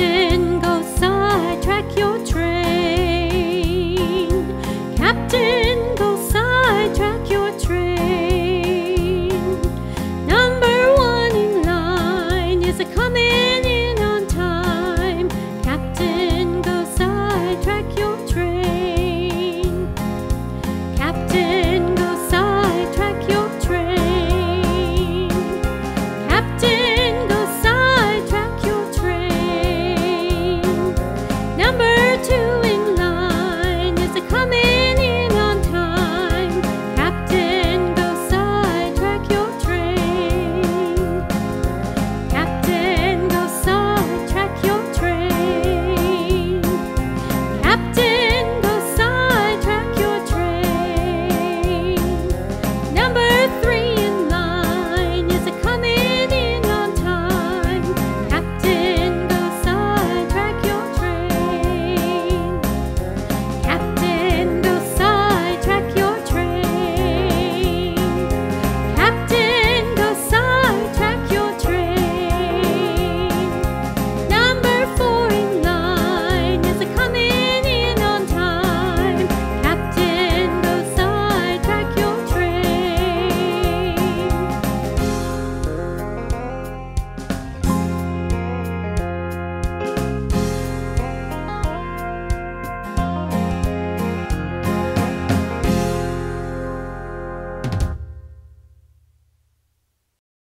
Captain, go sidetrack your train. Captain, go sidetrack your train. Number one in line is a coming.